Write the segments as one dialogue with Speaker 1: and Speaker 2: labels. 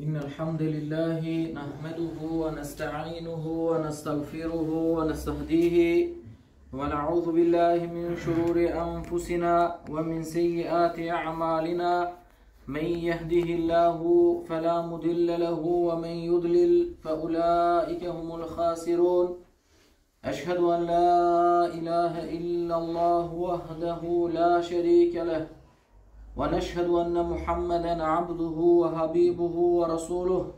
Speaker 1: إن الحمد لله نحمده ونستعينه ونستغفره ونستهديه ونعوذ بالله من شرور أنفسنا ومن سيئات أعمالنا. من يهده الله فلا مضل له ومن يضلل فأولئك هم الخاسرون. أشهد أن لا إله إلا الله وحده لا شريك له. ونشهد أن محمدا عبده وحبيبه ورسوله.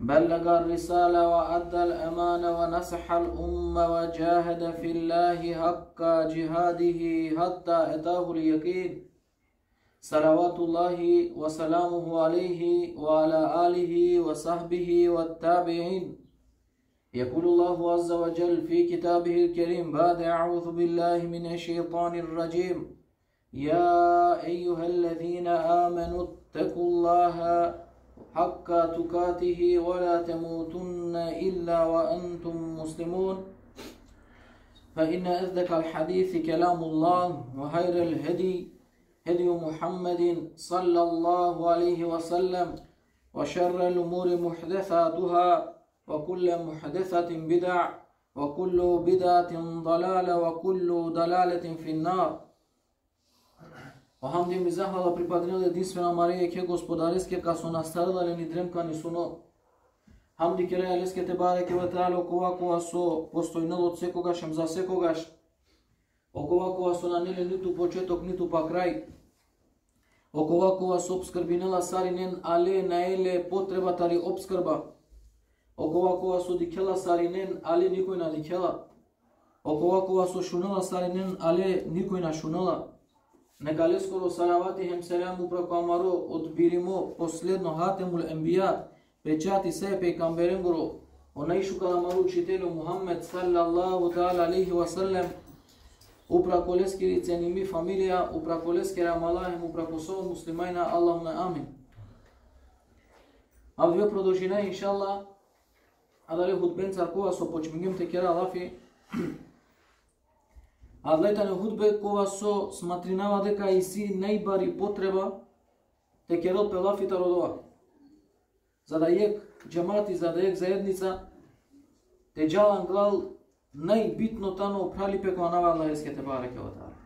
Speaker 1: بلغ الرسالة وأدى الأمانة ونصح الأمة وجاهد في الله حق جهاده حتى أتاه اليقين. صلوات الله وسلامه عليه وعلى آله وصحبه والتابعين. يقول الله عز وجل في كتابه الكريم بعد أعوذ بالله من الشيطان الرجيم. يا أيها الذين آمنوا اتقوا الله حق تقاته ولا تموتن إلا وأنتم مسلمون. فإن أصدق الحديث كلام الله وخير الهدي هدي محمد صلى الله عليه وسلم وشر الأمور محدثاتها وكل محدثة بدع وكل بدعة ضلالة وكل ضلالة في النار. Оҳамди ми захвала припаднил единствена Марија ке господариске ка со настардале ни дремка ни суно. Хамди ке реалиске те баре ке ватале окова кова со постојнел од секогаш за секогаш. Окова кова со нанеле ниту почеток ниту па крај. Окова кова со обскрбинела саринен але наеле потребата ли обскрба. Окова кова со дикела саринен але никој на дикела. Окова кова со шунела саринен але никој на шунела. Нека лескоро салавати хем селаму преку амаро од биримо последно хатемул ембија печати се пейкамберен горо. Онај шу каламару учителю Мухаммед саллаллаху таала алейхи ва саллем упрако лескири ценими фамилија упрако лескири амалахем упрако со муслимајна Аллахуме амин. А вие продолжина иншалла. А дали худбен царкова со почмигим текера лафи. Адлетане худбе кова со сматринава дека и си најбари потреба те керот пелафита родова. За да ек джамати, за да ек заедница, те джалан глал најбитно тано опрали пеко нава Аллахеске те бареке ватара.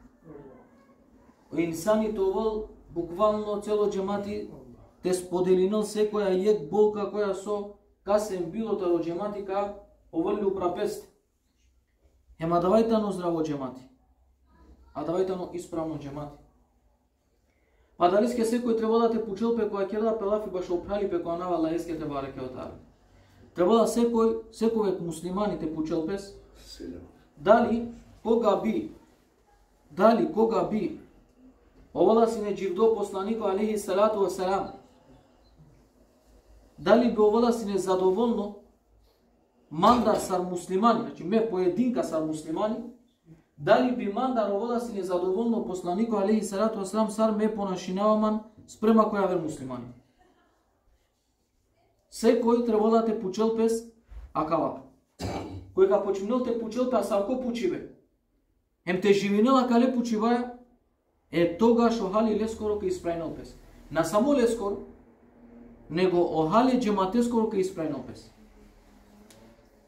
Speaker 1: Инсаните овол буквално цело джамати те споделинал секоја ек болка која со касен било таро джамати ка оврли упрапест. Ема давајтано здраво джемати. А давајтано исправно джемати. Па дали ске секој треба да те пучел пе која керда пелафи баш опрали пе која нава лаеске те бареке отаре. Треба да секој, секој муслимани те пучел пес. Дали кога би дали кога би овола си не дживдо посланико алейхи салату ва салам дали би овола си не задоволно мандар сар муслимани, значи ме поединка сар муслимани, дали би мандар овода си незадоволно посланико алейхи салату вассалам сар ме понашинаваман спрема која вер муслимани. Секој треба да те пучел пес акава. Кој га починил те пучел пес сако пучиве. Ем те живинела кале пучиваја, е тогаш охали лескоро ке испрајнал пес. На само лескоро, него охали джематескоро ке испрајнал пес.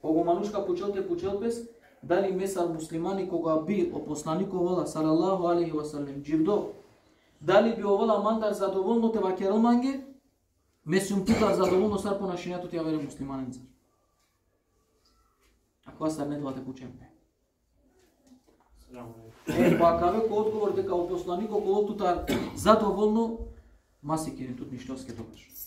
Speaker 1: Кога манушка пучелте пучелпес, дали месар муслимани кога би о посланико вола салаллаху алейхи ва салем дживдо, дали би овола мандар задоволно те вакерал манге, месиум тука задоволно сар понашињето ти авере муслиманин цар. Ако сар не те пучемпе. Е, па каве кој одговор дека о посланико кога тута задоволно, маси кирин тут ништо ске тогаш.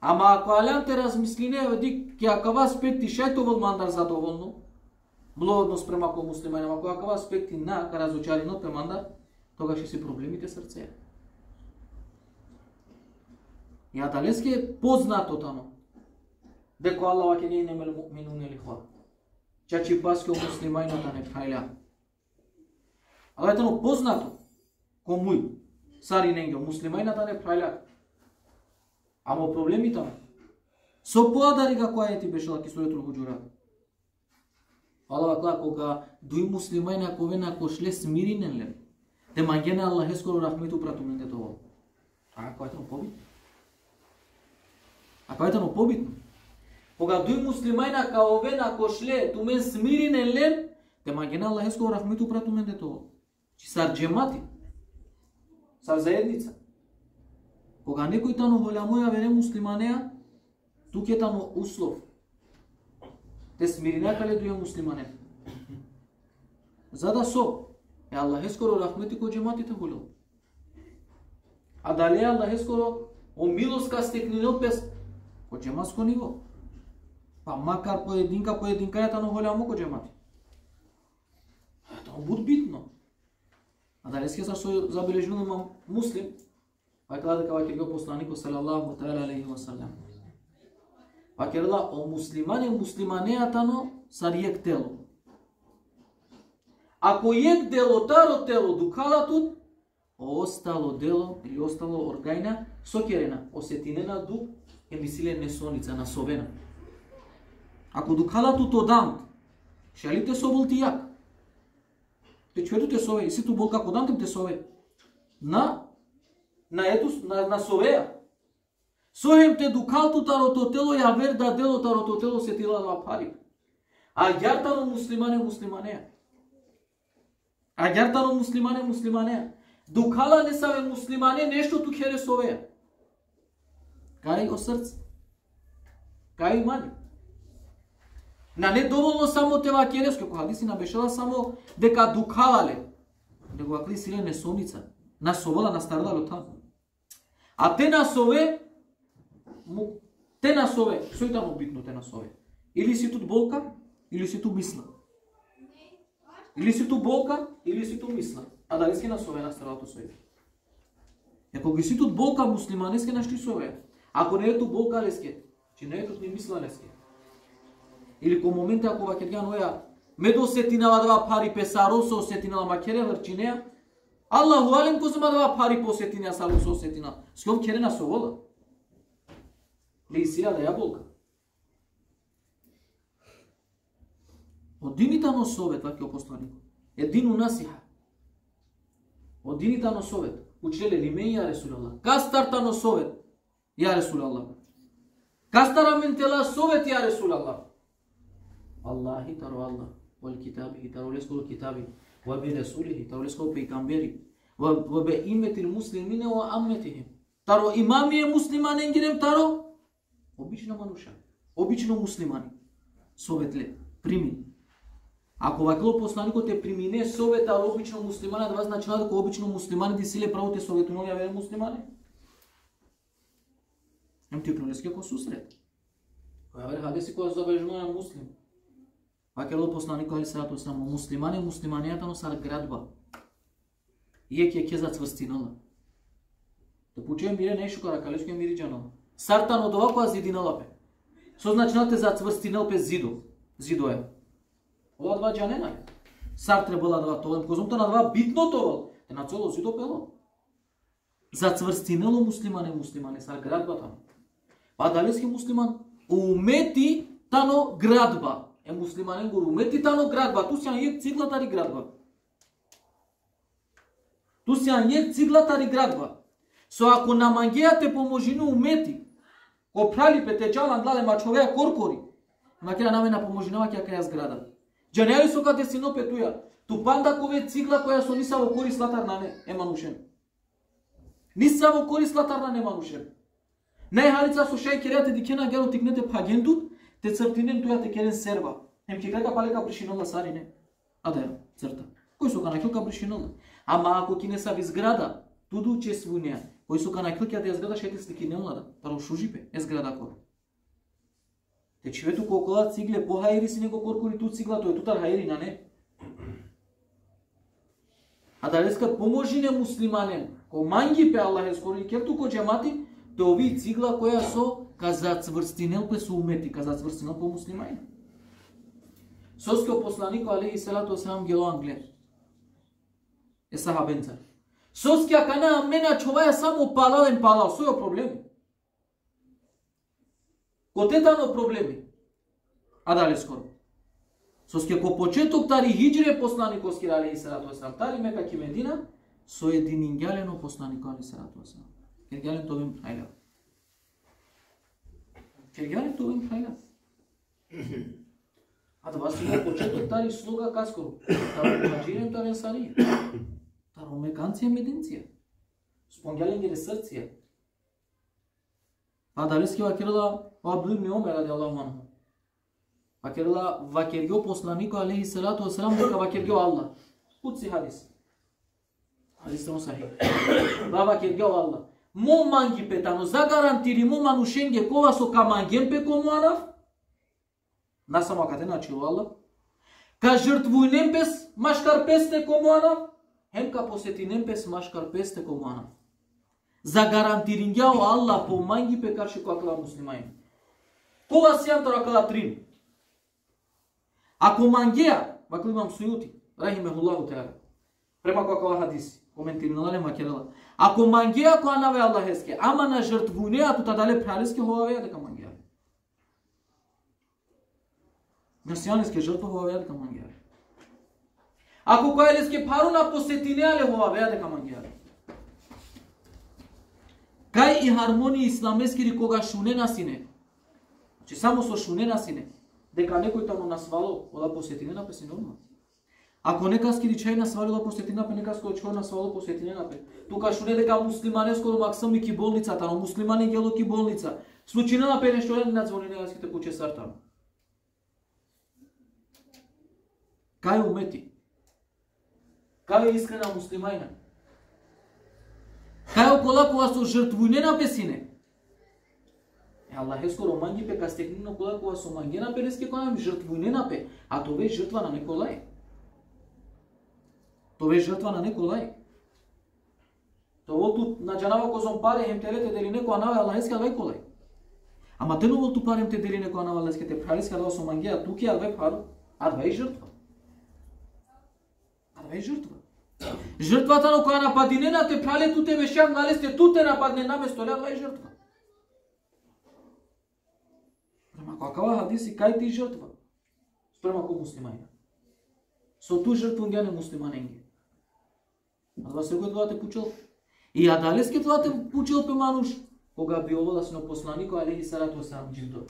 Speaker 1: Ама ако алјан те размислине, веди ке акава аспекти шајтовол мандар задоволно, млоодно спрема ко муслимани, ако акава петти на разочарено пе мандар, тогаш ќе си проблемите срце. Ја далеске е познато тамо. дека Аллах ќе не немел муъминун или хва. Чачи баске муслимајната да не фајля. Ала е тано познато, комуј, сари муслиман муслимајната да не фајля. Ама проблеми проблемите со поадари га која ти беше лаки суретул худжурат. Аллах кла кога дуи муслимајна ковена кошле смиринен ле. Те мангена Аллах ескоро рахмету пратумен те да тоа. А кој тоа поби? А е тоа побитно. Кога дуј муслимајна као вена кошле, тумен смиринен лен, те магена Аллах ескоро рахмету пратумен те дето. Чи сар джемати. Сар заедница. Кога некој тано голямоја вене муслиманеа, тук е тано услов. Те смирина кале дуја да муслимане. За да со, е Аллах ескоро рахмети кој джематите голем. А дали Аллах ескоро о милост ка стекнинел пес, кој джематско ниво. Па макар поединка поединка е тано голямо кој джемати. Тоа буд битно. А дали се со забележуваме муслим, па каде дека ваќе го посланикот салаллаху таала алейхи ва салам. Па керла о муслимане муслиманеатано са риек тело. Ако ек дело таро тело дукалатут, остало дело или остало оргајна сокерена, осетинена ду емисиле несоница на совена. Ако дукалатут одант, шалите собол ти јак. Те чуето сове, и ситу бол како дантем те сове. На на етус на, на совеа. Сохем те дукалту тарото тело ја верда дело тарото тело се тила на пари. А јартано муслимане муслимане. А јартано муслимане муслимане. Дукала не саве муслимане нешто ту хере совеја. Кај о срце. Кај имани. На не доволно само тева кереско, кога хадиси набешала само дека дукалале. Него акли силе не насовала На совола на таму. А те на сове му, те на сове, што е таму битно те на сове? Или си тут болка, или си ту мисла. Или си ту болка, или си ту мисла. А дали си на сове на страдато сове? Ако ги си тут болка муслиманеске на шти сове? Ако не е ту болка леске, че не е тут ни мисла леске. Или ко моменте ако ваќе ги ноја медо два пари песаро со осетинала макере врчинеја, Аллаху алем ко зема два пари по сетинеа сало со сетина. Ском керена со вола. Лисија да ја болка. Одините на совет, ваќе посланик. Едину насиха. Одините на совет. Учеле ли мен ја Ресулаллах. Кастарта на совет. Ја Ресулаллах. Кастара мен тела совет ја Ресулаллах. Аллахи таро Аллах. Вал китаби, таро леско китаби. Ва би بيغامبري таро المسلمين وأمتهم Ва бе иметил муслимине ва. Таро имамие муслиманен гирем таро Обично мануша, обично муслимани. Советле, прими. Ако вакло посланикот прими примине совета обично муслимани, да значува дека обично муслимани ти силе право те советување вели муслимани. Ем ти пролески ко сусрет. Која ве хадиси која забележува муслим. Вакло посланикот али сато само муслимани, муслиманијата но сар градба. Иек е ке зацврстинала. Да почуем бире нешто кога калешко ми джанала. Сартан од оваква зидина лапе. Со значината за цврстинал пе зидо. Зидо е. Ова два джанена е. Сар требала два тоа, козумта на два битно тоа. Е на цело зидо пело. За цврстинало муслимане муслимане сар градбата. Па дали си муслиман? Умети тано градба. Е муслиманен го умети тано градба. Ту сјан јек циглатари градба. Ту сјан јек циглатари градба. Со ако на мангејате поможину умети, Ко прали пете джалан длале мачовеа коркори. Макера намена поможинава ќе каја зграда. Джанели со каде сино петуја. Тупанда кове цигла која со ниса во кори слатар на не е манушен. Ниса во кори слатар на не манушен. Најхалица со шеј кереате дикена геро тикнете пагендут, те цртинен туја те керен серва. Ем ке крека палека пришинола сари не. А да црта. Кој со канакилка пришинола. Ама ако ки не са ви зграда, туду че свуња кои su kana klkja da zgrada šeti sliki ne mlada, taro šužipe, e zgrada kor. Те човето колкола цигле по хајри си него коркори ту цигла, тој тутар хајри на не. А да леска поможи не муслиманен, ко манги пе Аллах ескори керту ко джамати, да овие цигла која со каза цврстинел пе со умети, каза цврстинел по муслимајн. Соско посланико алейхи салату салам гело англер. Е сахабенца. Соскија кана мене човаја само палален палал, со е проблеми. Котетано проблеми. А дали скоро? Соскија ко почеток тари хиджре посланик Оскир алейхи салату вассалам, тари мека ки Медина, со един ингјалено посланик алейхи салату вассалам. Ингјален тоа им ајлева. Кергјани тоа им хајна. А да вас има почеток тари слуга каскору. Таро муаджирен таро ансари. Таро меканција мединција. Спонгјален гере срција. А дали ски вакирла Абду ибн Умер ради Аллаху анху. Вакирла вакиргио посланико алейхи салату вассалам дека вакиргио Аллах. Кутси хадис. Хадис е сахих. Ба да, вакиргио Аллах мо манги петано за мо му манушенге кова со каманген пе комуанав. Насамо кате начило Аллах. Ка жртвујнем пес машкар песте комуанав. Хем ка посетинем пес машкар песте комуанав за гарантирингјао Аллах по манги пе карши која кала муслимајн. Кога си антора кала трин. Ако мангеа, вакло имам сујути, рахимехуллаху теала, према која кала хадиси, коментирнале макерала. Ако мангеа која наве Аллах еске, ама на жртвунеа тута дале пралеске ховавеа дека мангеа. Месијанеске жртва ховавеа дека мангеа. Ако која леске пару на посетинеа ле ховавеа дека мангеа. Кај и хармонија исламескири кога шуне насине. Значи само со шуне насине. Дека некој таму насвало, ода посетине на песен норма. Ако некаски скири чај посетина пе па некаско чој насвало посетине на пе. Тука шуне дека муслимане скоро максам ки болницата, но муслимани гело ки болница. Случина на пе нешто не надзвони негаските куче сарта. Кај умети? Кај е искрена муслимајна? Кај окола кога со жртвујне песине. Е, Аллах е скоро манги пе кастекнина кола кога со манги на пелеске кога ми на пе, а тоа е жртва на Николај. Тоа е жртва на Николај. Тоа ту на джанава ко сум паре хем телете дели некоја нава Аллах еска колај. Ама те но ту им те дели некоја нава Аллах те пралиска да сум манги, а туки а ве пару, а е жртва. А е жртва. Жртвата на која нападинена те прале туте вешам нале сте туте нападне на место, ова е жртва. Према какава хадиси, кај ти жртва? Према кој муслимајна. Со ту жртву ги не муслиманенги. А два секој тоа те пучел. И а дали тоа те пучел пе мануш, кога би овола сино посланико, и сарато сам джидо.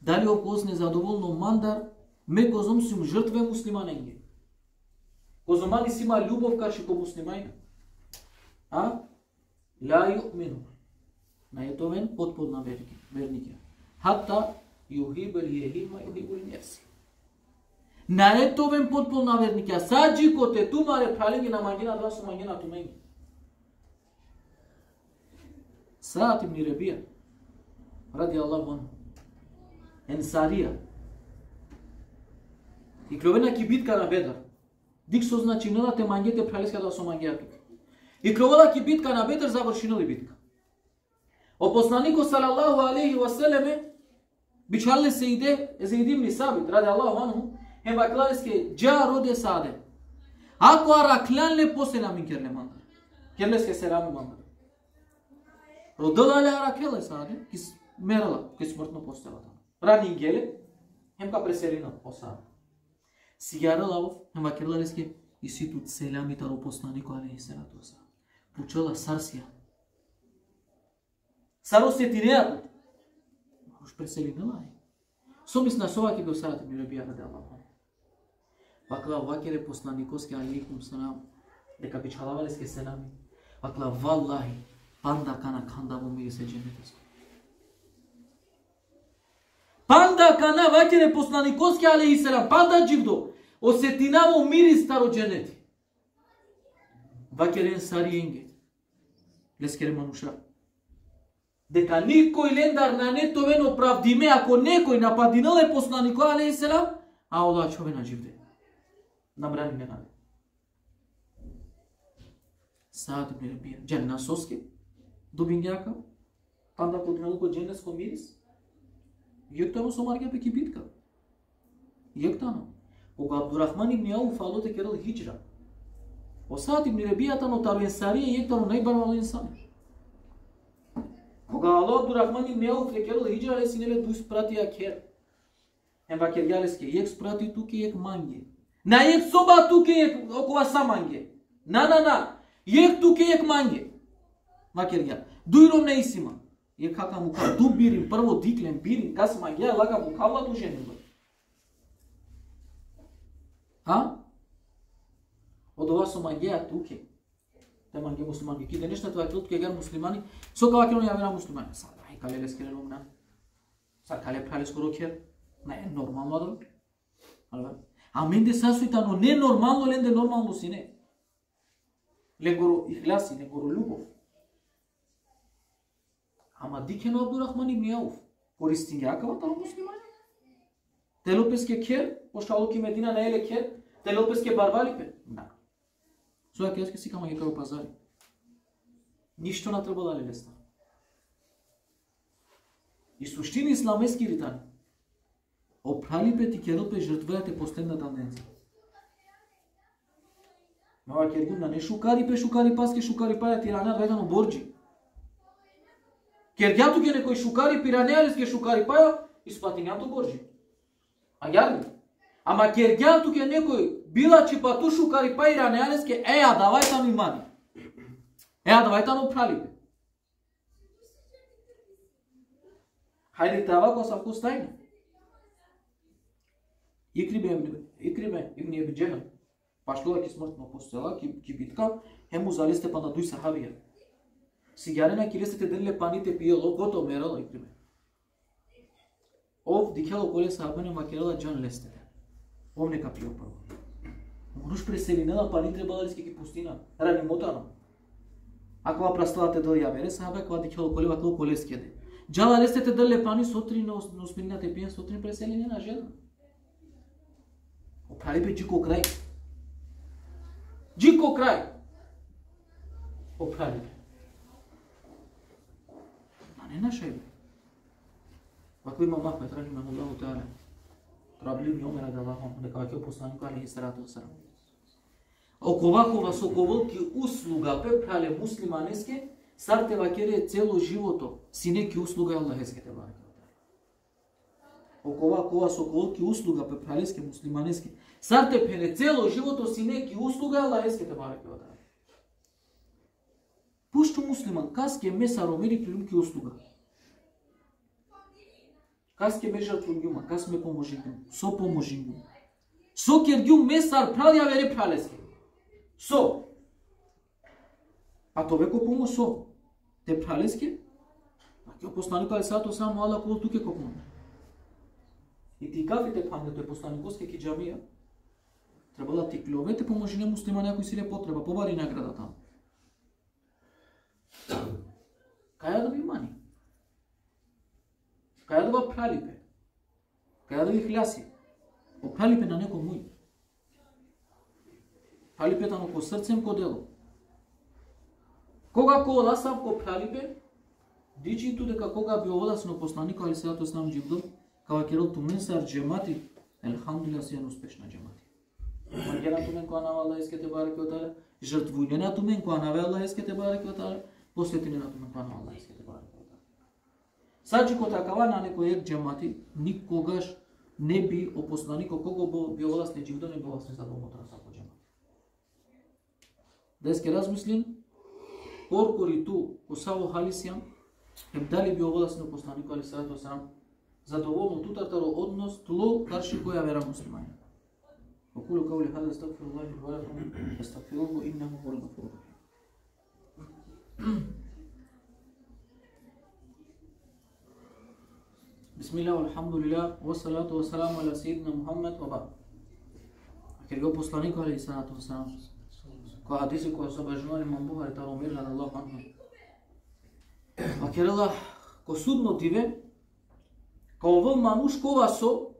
Speaker 1: Дали околс незадоволно мандар, ме козом сим жртве муслиманенге. Козомани си има љубов каши ко муслимајна. А? Ла ју'мину. Најетовен потпод на вернике. Хатта јухибел јехима јухибел нефси. Најетовен потпод на вернике. А саджи ко те тумаре пралиги на мангина два со мангина туменги. Саат ибн Ребија, ради Аллаху анhu, Енсарија, и кловена ки битка на Бедар, Дик со значината мангете прелеска да со мангеа тука. И кровала ки битка на Бетер завршинали битка. О посланико салаллаху алейхи ва селеме бичале се иде Езид ибн Сабит ради Аллаху анху хем баклалеске ја роде саде. Ако араклан ле посена мин керле мандar. се серами мандar. Родала ле аракеле саде кис мерала ки смртно постела тamo. Рани геле хем ка преселина осаде. Сигара лавов, ама керлалеске и ситу целами таро постани посланико алейхи салату васалам. Пучела сарсија. Саро се тиреат. Уж преселинала е. Со мисна сова ќе го сарате ми ребија да Аллах. Вакла вакере посланикоске алейкум салам. Дека бичалавалеске селами. Вакла валлахи панда кана канда во ми се дженетеско. Панда кана вакере посланикоске алейхи салам. Панда дживдо осетинаво мирис старо дженети. Вакерен сариенге. Лескере мануша. Дека никој лендар на нетовен оправдиме ако некој нападинале посланикот алейхи селам, а ода чове на живде. Набрани не наде. Саат ибн Рабија, дженна соске, добингјака, панда подинало ко дженеско мирис. Јектамо со маргја пеки битка. Јектано. Кога Абдурахман ибн Ауф алоте керал хиджра. Осаат ибн Ребијата но тару енсарија јектану најбарвал инсан. Кога Аллах Абдурахман ибн Ауф те керал хиджра е синеле душ пратија кер. Ема кер јалеске, јек спрати туки, јек манге. На јек соба туке јек окова саманге. На на на. Јек туке јек манге. Макер ја. Дујром не исима. Е кака му ду бирим, прво диклен бирим, гас магија лага му кавла ту женило. А? Од ова со магија туке. Те магија муслимани. Ки денешна тоа клут ке гер муслимани, со кава ке ја вера муслимани. Са, ај кале лес кере лумна. Са кале прале скоро кер. Не е нормално да. А менде сасујта, но не нормално ленде нормално си не. Легоро ихляси, легоро љубов. Ама дикено Абдурахман ибн Јауф, користин јакава таро муслимани? Телопеске кер, ошалуки Медина на еле кер, телопеске барвалипе? Да. Соја кеске си кама као пазари. Ништо не треба да лесна. И суштини исламески ритани. Опралипе ти керопе жртвајате последната днеца. Мава кергун на не шукари пе шукари паске шукари паја тирана вегано борджи. Кергјату ке некој шукари пиранеалис ке шукари паја и спатињато борджи. А јарни. Ама кергјату ке некој била чипату шукари па иранеалис ке еја давај там имани. Еја давај там пралипе. Хајде тава ко сам кустајни. Икрибе, икрибе, ибн Еби Джехел. Паштува ки смртно постела, ки, ки битка, хему залисте па на дуј сахавија. Сигарена килесете денле паните пиело, гото мерало икриме. Ов дикело коле сахабене макерала джан лестете. Ов нека пио прво. Моруш преселинела пани требала да ки пустина, рани мотано. Ако ва праставате до ја вере, сахабе, ако дикело коле вакло коле скеде. Джала лестете деле пани сотри на оспината пиен сотри преселинена жена. Оправи бе джико крај. Джико крај. Оправи бе. А не наша бе. Вако има Махмед, рахима Аллаху Теala. Трабли ми омера да Аллаху, дека ваќе посланику алейхи салату васалам. Око вакова со коволки услуга пе прале муслиманеске, сарте вакере цело живото, синеки услуга Аллах да ескете бараке окова кова со колки услуга пе пралеске муслиманеске. Сарте пене цело живото си неки услуга ала еске те бараке вада. Пушто муслиман каске меса ромери прилумки услуга. Каске ме жртвунгюма, кас ме поможингюм, со поможингюм. Со кергюм месар пралја вере пралеске. Со. А тоа веко помо со. Те пралеске? А ќе посланико али сато само ала кол туке копно. И ти кафите памде да тој посланикоске ки џамија, требала да ти кловете поможи не муслима некој силе потреба, побари награда таму. Каја да ви мани? Каја да ва пралипе? Каја да ви хляси? Опралипе на некој муј. Пралипе тано ко срцем ко дело. Кога ко одасав ко пралипе, дичи ту дека кога би оводасно посланико, али сега тој снам дживдом, Кава керол тумен джемати, елхамдулилlah си е успешна джемати. Магера тумен која нава Аллах искете бареке отале, жртвуње на тумен која нава Аллах искете бареке отале, посветине на тумен која нава Аллах искете бареке отале. Саджи ко такава на некој ек джемати, никогаш не би опосланико кого бо би овласне дживдо не би овласне за домота на сако джемати. Деске размислим, коркори ту, косаво халисијам, ем дали би овласне посланико али сајато срам, задоволно тутатаро однос тло карши која вера муслимани. وقولوا قولي هذا استغفر الله لي ولكم فاستغفروه انه هو الغفور الرحيم بسم الله والحمد لله والصلاة والسلام على سيدنا محمد وبعد Ker ga poslanik ali salatu wasalam. Ko hadisi ko sa bajnali man Buhari ta umir la Allah anhu. A ker Allah ko sudno tive Па Као во манушкова со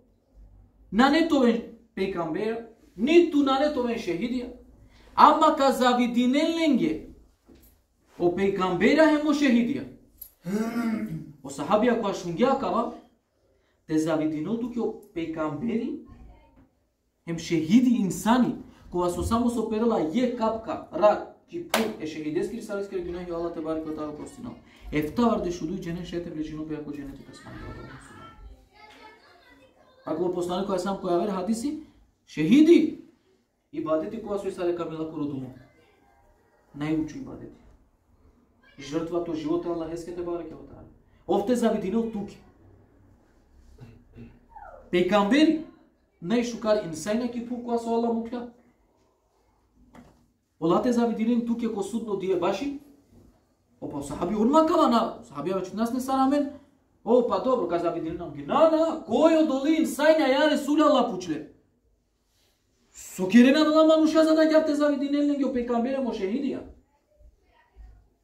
Speaker 1: на нетовен пекамбер, ниту на нетовен шехидија, ама ка завидинеленге о пекамбера е хемо шехидија. О сахабија која шунгја кава, те завидиноту ке о пекамбери, хем шехиди инсани, кога со само со перела е капка, рак, ки е шехидески рисалески регинаји, Аллах те бари која тага простинал. Ефтавар шуду и джене шете влечину влежино пеако дженете песмани. Ако посланик која сам која вер хадиси, шехиди ибадети која со Исаре камила кородумо. Најучу бадети. Жртва то живота Аллах ескете бареке во таа. Овте завидинел туке. Peygamber најшукар şukar ки ki pukwa со Аллах мукля. Олате завидинен туке ко судно дие баши. Опа сахаби урма кава на сахаби веќе нас не сарамен. О па добро каза завидинен нам ги. На на кој од долин сајна јаре суля лапучле. пучле. Со керена на мануша за да ѓавте завидинен ги пекамбере моше идија.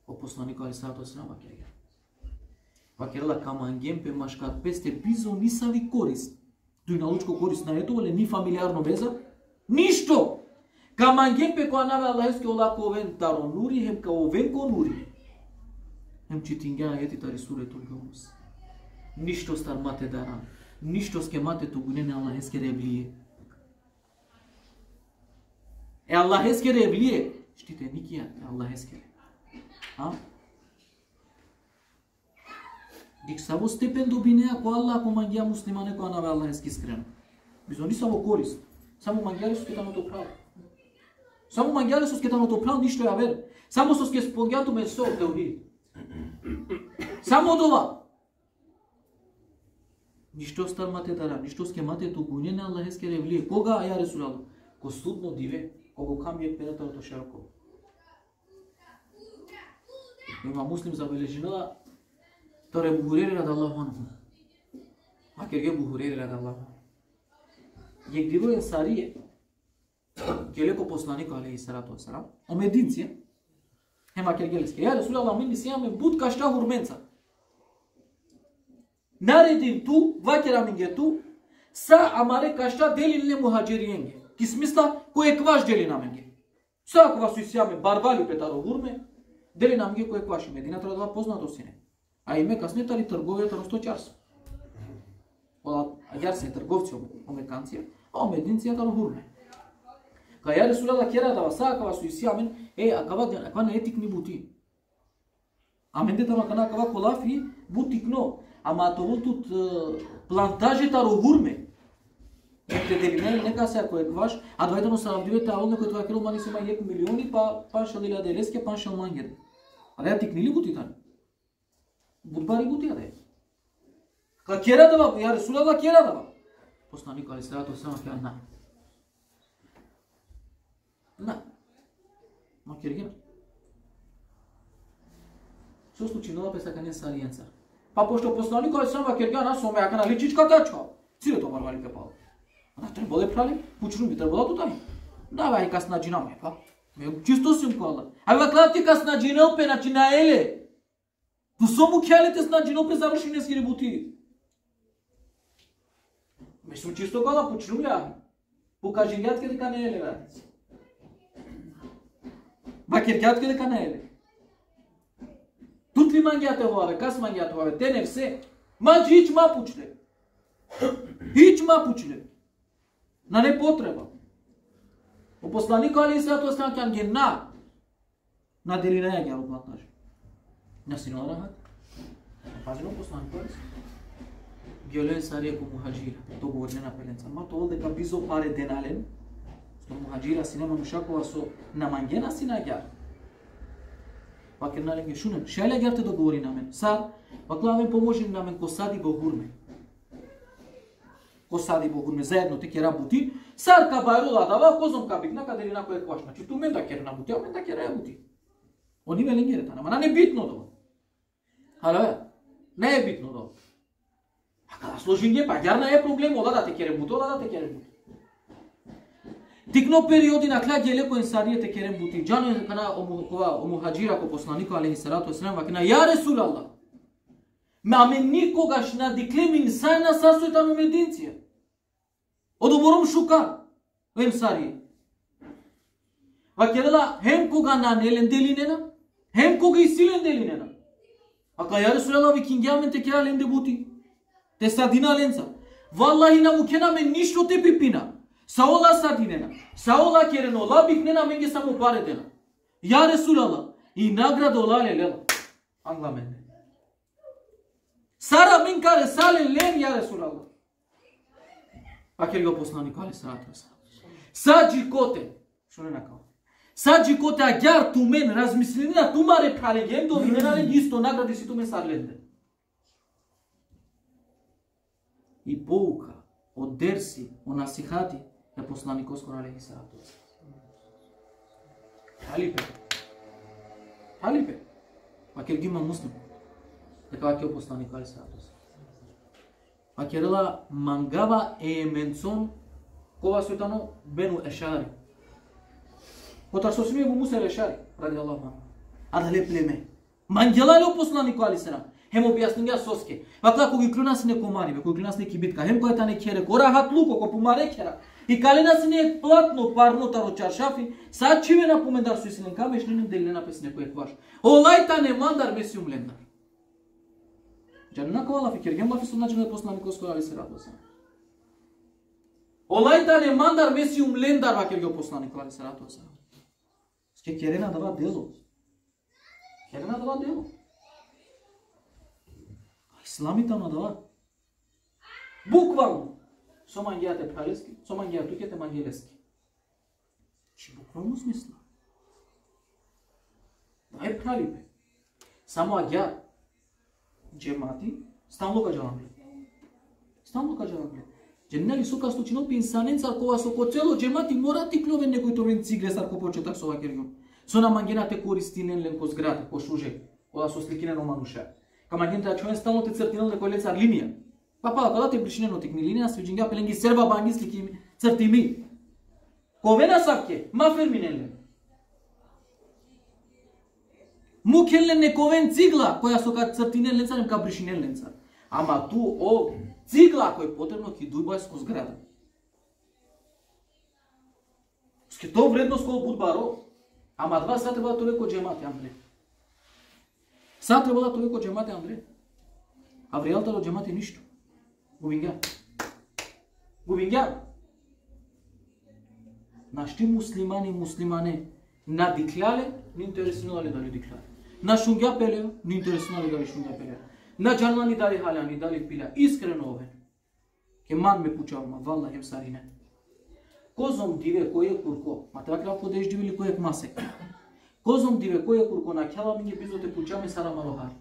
Speaker 1: О посланик али сато срама ке ја. Па Вакерла камангем пе машкат песте бизо нисави корист. Тој научко корист на ето, ни фамилиарно веза, ништо. Каманген пе која наве Аллах олако овен таро нури, хем ка овен ко нури. Хем читингена ети тари сурето Юнус. Ништо стар мате дара. Ништо ске мате тугуне на Аллах ескере ревлие. Е Аллах еске ревлие. Штите никија, Аллах ескере. А? Дик само степен добине ако Аллах ако мангија муслимане која наве Аллах ески искрено. Бизо ни само корист. Само мангјали со скетаното право. Само мангјали со скетаното право ништо ја вер. Само со ке ме со теорија. Само од ова. Ништо стар мате дара, ништо ске мате ту гуње на Аллах еске ревлие. Кога ја Ресулалlah? Ко судно диве, кога кам е перата широко. Има муслим забележинала Тора Ебу Хурейре радаллаху анху. Акерге Ебу Хурейре радаллаху. Јек диво ensарие, келеко посланик алейхи салату вассалам, о мединција, хема кергелиске, ја Расул Аллах минни сијаме буд кашта хурменца. Наредин ту, вакера минге ту, са амаре кашта делилне мухаджириенге. Ки смисла, кој е кваш дели на менге. Са ако вас исјаме барбали петаро гурме, дели на менге кој е кваш. Медината да познато сине. А име каснетали трговијата на стоќарство. Ола аѓарси трговци омеканција, а омединцијата на гурме. Ка ја Ресулала да кера да васа кава су исиамен, е, а кава кава не етик ни бути. А мендета макана кава колафи бутикно, ама тоа тут плантажета ро хурме. Те делине нека се ако е кваш, а дојде но саравдивете а онде кој тоа керо мани се ма јек милиони, па панша лиля делеске, панша мангер. А да тикнили ли бутитан? Будбари бутија да е. Ка кера да ба, ја Ресулала кера да ба. Посланик али тоа, само ќе на. На. Ма кергена. Што случи нова песака не сариенца? Па пошто посланикот али само кергена со меа кана личичка тачка. Циле тоа барвали пепал. Она требало да прали, пучру ми требало да тутај. Давај касна джина ме, па. Ме чисто сум кола. Ава клати касна джина пе значи, на чина еле. Во само сна значи пе заврши не си ребути. Ме сум чисто кола ја. Покажи гјатке дека не е ле, Бакер гјатке дека не е ле. Тут ли мангията ова? Кас мангията ова бе? Те не все. Маджи ич мапучле. Ич мапучле. На потреба. По посланику Али Исату Аслам кам ги на. На делинаја ги оплатнаш. На синова рахат. Пазило посланику Али Гјоле сари ако мухаджира. То говори на пеленца. Ма тоа дека бизо паре денален. Што мухаджира синема мушакова со на мангена сина синаѓар. Па Вакер налеге шунем. Шеле герте да говори на мен. Сад, па ваклавен поможи на мен ко сади во хурме. Ко сади во заедно те ќе работи. Сар ка байрула дава козом ка бигна каде на кој кваш. Значи ту мен да ќе работи, а мен да ќе работи. Они велен герета, ама не битно тоа. Ало, не е битно тоа. А када сложиње, па јар не е проблем, ода да те кере бути, ода да те кере бути. Тикно периоди на клаѓе леко ensarije те керем бути. Джано е кана ому кова ко посланико алейхи салату веселам вакина ја Ресул Аллах. Ме аме никогаш на диклем инсана на сасојта на мединција. Одоборум шука. Ensarije. Вакерала хем кога на нелен делинена, хем кога и силен делинена. Ака ја Ресулалlah ви кингјамен те кера ленде бути. Те садина ленца. Валлахи на мукена мен ништо те пипина. Саула садинена. Саула керено ла бикнена менге само паретена. Ја ресулала, и награда олале лела. Англа мене. Сара мен каре сале лен ја Ресулала. Па ке го посланик али са. Саджи коте. Што не накао? Саджи коте агјар ту мен размислени на тумаре пралеген до виненален исто награди си тумен сарленде. и поука од дерси, од насихати на посланикот скоро алейхи салату Халипе. Халипе. Па ќе ги има муслим. Дека ќе посланик алейхи салату Па ќе рела мангава е менцон кова светано бену ешари. Потар со сме го мусе ешари, ради Аллаху. А племе. Мангела ле посланик алейхи салату Хем објаснија соске. Вака па кога ги клюнас не комари, кога клюнас не кибитка, хем којта не кере, кора хат луко, ко пумаре кера. И калена нас не е платно парно таро чаршафи, сад чиве на помендар со силен камеш, не дели на да песне кој кваш. Олајта не мандар меси умлендар. Джанна кова фикер, гем лафи значи да посланик кој али се радоса. Олајта не мандар меси умлендар вакер го посланик али се радоса. Ске керена дава дело. Керена дава дело. Исламите дава. Буквално. Со мангијата е пралески, со мангијата туќете мангијелески. Чи буквално смисла. Е пралипе. Само агја джемати, станло ка джавамле. Станло ка джавамле. Че нели со касто чино пинсанен цар кова со ко цело джемати мора ти кловен некој товен цигле сар ко почетак со вакергион. Со на мангината користинен лен ко зграда, ко шуже, кола со сликинен омануша. Кама гента човен стално те цртинал некој лецар линија. Па па кога те пришинено текни линија свиџинга пеленги серба банги слики цртими. Ковена сапке, ма ферминеле. Му келен нековен цигла која со ка цртинен ленцар им ка бришинен ленцар. Ама ту о цигла кој потребно ки дујбајско зграда. Ски то вредност кој будбаро. Ама два сата бъдат толеко джемати, Андре. Сата требала тоа кој джемате Андре. А вреалта до джемате ништо. Губингја. Губингја. Нашти муслимани муслимане на диклале, не интересувале дали диклале. На шунгја пеле, не интересувале дали шунгја пеле. На джанлани дали халяни, дали пиле. Искрено овен. Ке ман ме пучавма, валла хем сарине. Козом диве кој е курко, ма треба крав подеш дивили кој е масек. Козом диве кој е курко на кела ми бизоте пучаме сара малохар.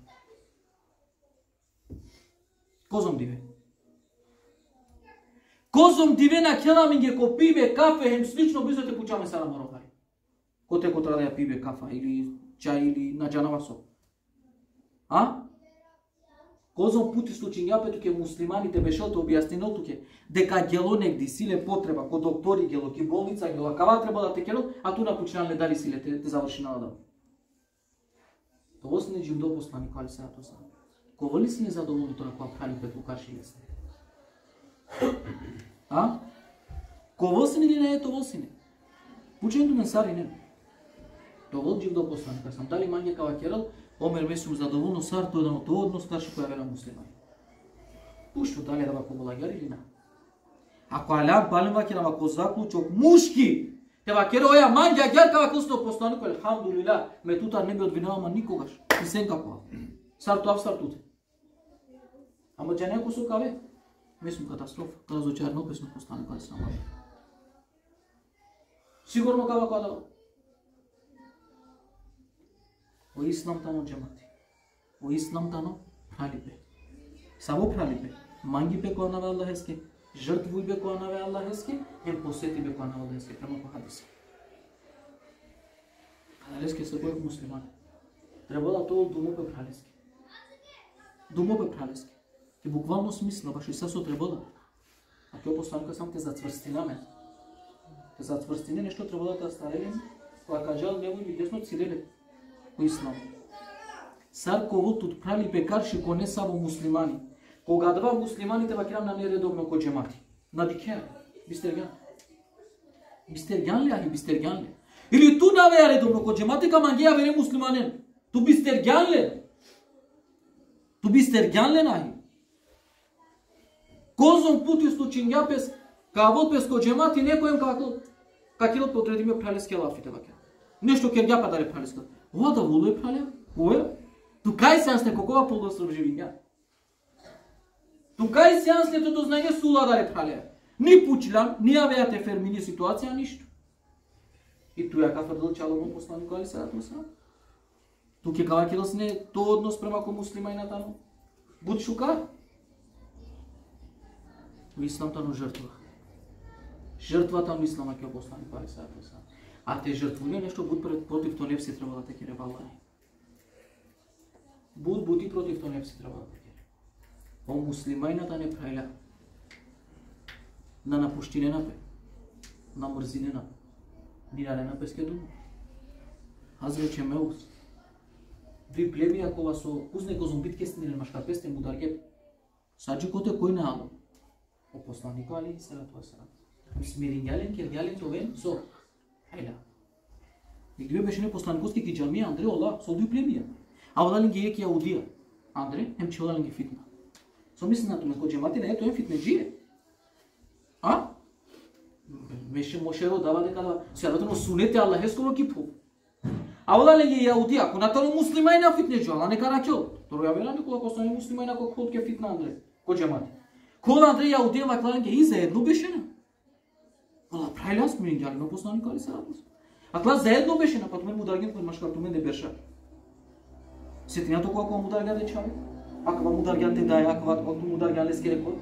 Speaker 1: Козом диве. Козом диве на кела ми ко пиве кафе хем слично бизоте пучаме сара малохар. Коте ко да ја пиве кафа или чај или на джанава со. А? Козом пути случањапе ке муслиманите бешел тоа објаснено туке дека гело негди силе потреба ко доктори гело ки болница гело кава треба да те келот, а ту на не дали силе те, те заврши на да. Тоа се не джимдо послани кали се ато са. Кого ли си незадоволни тоа кога прали пет лукаши лесне? А? Кого си или не е тоа си не? Ученето на сари не. Тоа жив до кога сам дали мање кава керал, Омер месум задоволно сарто едно да тоа однос каше која вера муслима. Пушто дали да вако болагјар или не? Ако аля балем ваке на вако заклучок мушки, те ваке оја манѓа гјар кава кусто посланико алхамдулила, ме тута не би одвинавама никогаш. И сен како. Сарто сар туте. Ама джа некој со каве, месум катастрофа, разочарно песно посланико алейхи Сигурно кава кога O İslam'dan cemaati. O İslam'dan o pralipe. Samo pralipe. Mangi pe kona ve Allah eski. Žrtvuj be kona ve Allah eski. Hem poseti be kona Allah eski. Prema ko hadisi. Praleski se koј муслиман. Треба да тоа думо пе пралески. Думо пе пралески. Ти буквално смисла, баш и се треба да. А тоа постанка сам те зацврстинаме. Те зацврстине нешто треба да те старелим, кога кажал лево и десно цилеле во ислам. Сарковот отправи пекарши ко не само муслимани. Кога два муслиманите вакирам на нередовно ко джемати. На дикеа, бистерган. Бистерган ли ахи бистерган ли? Или ту навеја редовно ко джемати ка мангеја вере муслиманен. Ту бистерган ли? Ту бистерган ли нахи? Козом пути случињапес, ка вот пес ко джемати некојем како какилот подредиме пралеске лафите вака. Нешто кергјапа да ре пралеска. Ова да воле прале? Ова? Тукај се ансне кокова полдосров живиња. Тукај се ансне тото знање сула даре прале. Ни пучлам, ни авејате фермини ситуација, ништо. И туја кафа да дел чаломо посланико али сега Тук е кава ќе не то однос према ко муслима и натану. Буд шукар во исламта но жртва. Жртвата на ислама ќе послани пари са А те жртвуни нешто буд против то нефси треба да те кере валај. Буд буди против то нефси треба да те кере. О муслимајната не прајла, На напуштинената, на мрзинена, ни на на песке дума. Hazreti Meus. Ви плеби ако со кузне го зомбит ке машка пестен бударке. Саджи коте кој на ало. О посланико али салату вассалам. Смирингјален кергјален товен со хела. И гледа беше не посланиковски ки джамија Андре ола со дуи племија. А одалин ги еки аудија. Андре, ем че одалин ги фитна. Со мисли на томе кој джемати на ето ем фитне джие. А? Меше мошеро дава дека да се радено сунете Аллах ескоро кипу. Авлале ги јауди, ако на тоа муслима и на фитне джола, не каракел. Торо ја велам кога кој муслима и на кој ке фитна Андре. Кој джемати. Кола Андреја јауди ва клан ке и заедно беше на. Ала прајле аз ми но на посланик али се работи. Да а клас заедно беше на патумен му дарген кој машкар тумен де берша. Сетињато кога кога му дарген де ако А му дарген те даја, ако ако му дарген лески рекор.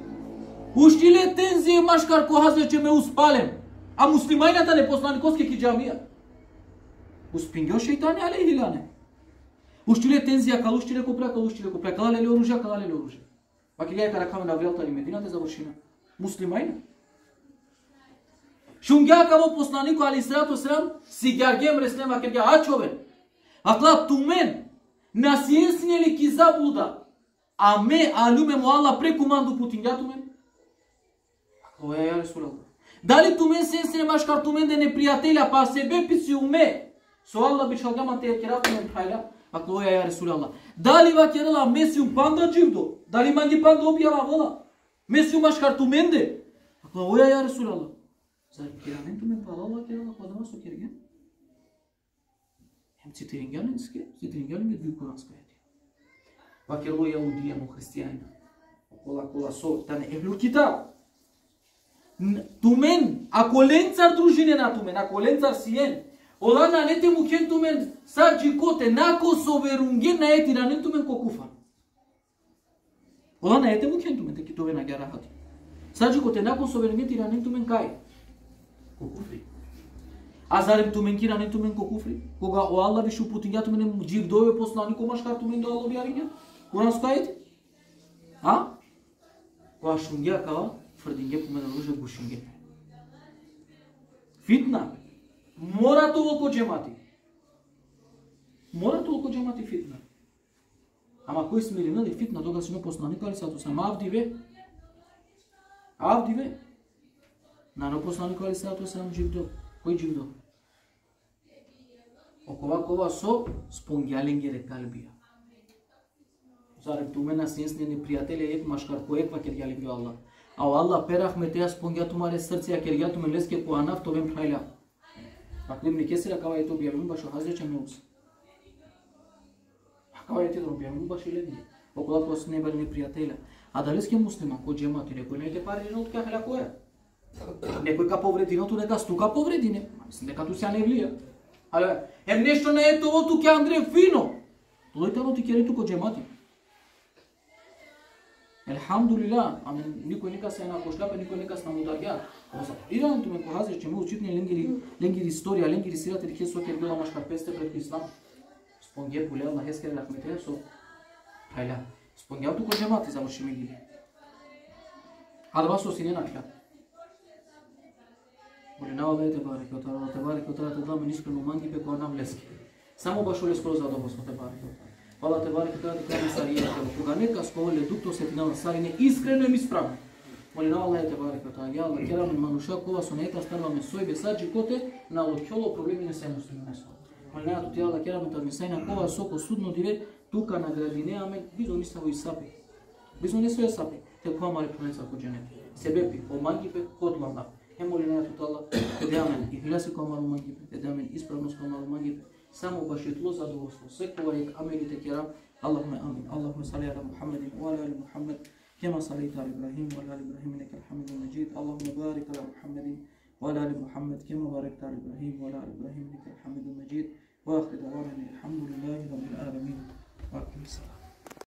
Speaker 1: Уштиле тензи машкар ко че ме успалем. А муслимајната не посланиковски ки џамија. Успингјо шејтани алейхи лане. Уштиле тензија, калуштиле копра, калуштиле копра, калале ли оружја, калале ли оружја. Пак илија каракаме на врелта и Медината завршина. Муслимајна. Шунгјака во посланико али срато срам, си гјаргем реслема ке гја ачове. Атла тумен, на сиенсине ли ки заблуда, а ме алюме му Алла преку манду путингјатумен. Ова е ја Ресулалlah. Дали тумен сенсине машкар тумен да де непријателја, па себе писи уме, Суалла би шалгама те керату мен хайла, ако ја ја Ресулалла. Дали ва керала месиум панда дживдо? Дали манги панда објава вола? Месиум ашкарту менде? Ако оја ја Ресулалла. За кераменту мен па Алла керала падама со керген? Hem цитирингалинске, цитирингалинге две куранска ети. Ва керало јаудија му христијанина. Кола кола со да тане евлю китаб. Тумен, ако ленцар дружине на тумен, ако ленцар сиен, Олана нете му кентумен саджи коте нако соверунген на ети ранентумен кокуфа. Олана ете му кентумен теки тове на герахати. Саджи коте нако соверунген ти ранентумен кај? Кокуфри. А зарем тумен ки ранентумен кокуфри? Кога о Аллах вишу путињатумен джив доје послани комашкар тумен до Алла јариња? Куран скајте? А? Кога шунгја кава, фрдинге помене луже. Фитна, Мора толку джемати. Мора толку джемати фитна. Ама кој смири нели фитна тога си посланик али сато сам авдиве. Авдиве. На но посланик али сато сам живдо. Кој живдо? Окова кова со спонгјаленге калбија. Зарем туме на сенсни ни пријатели ек машкар кој еква ке јали Аллах. А Аллах перахме теа спонгјатумаре срција ке јатуме леске по анаф товем прајла. Акли Ibn Kesir akavayet objavimu baš o Hazreća Meus. Akavayet je objavimu баш i ledni. Около тоа се не били. А дали ске муслима кој джемати некој не те пари от кафела која? Некој ка повреди но нека стука повреди не. Мислам дека ту се не влија. Але е нешто не е тоа тука Андре фино. Тој тamo ти кере тука джемати. Елхамдулила, ами никој нека се на кошляпа, никој нека се на мударја. Идам туме кохазе, че му учитни ленгири, ленгири историја, ленгири сиратери хе сокер била машка песте пред ислам. Спонгија пулел на хескер лахмете со хайла. Спонгје тука жемати за ми гили. Адба си не на Оле на ве те бареке отара, те бареке отара, те даме нискрено манги пе кој нам лески. Само баш оле скоро задоволство те бареке отара. Аллах те бареке таа дека не сарија, кога нека споле дукто сетина на сарине искрено им исправно. на Аллах те бареке таа, ја Аллах керам манушо кова со нека ставаме сојбе саџи коте на локјоло проблеми не се мусулманство. Молим Аллах те Аллах керам таа мисајна кова соко судно диве тука на градинеаме бизо не се во исапе. Бизо не се исапе. Те кова мали пронеса ко дженет. Себепи, омагипе, кодлана. Е молим Аллах те Аллах, и ихляси кома омагипе, едеамен, исправно кома омагипе. سمو baš je tlo za dvostvo. Sve kovarik, اللهم آمين. اللهم Allahume على محمد وعلى آل محمد كما صليت على إبراهيم وعلى آل إبراهيم إنك حميد المجيد اللهم بارك على محمد وعلى آل محمد كما باركت على إبراهيم وعلى آل إبراهيم إنك حميد المجيد وآخر دعوانا الحمد لله رب العالمين. وأقم الصلاة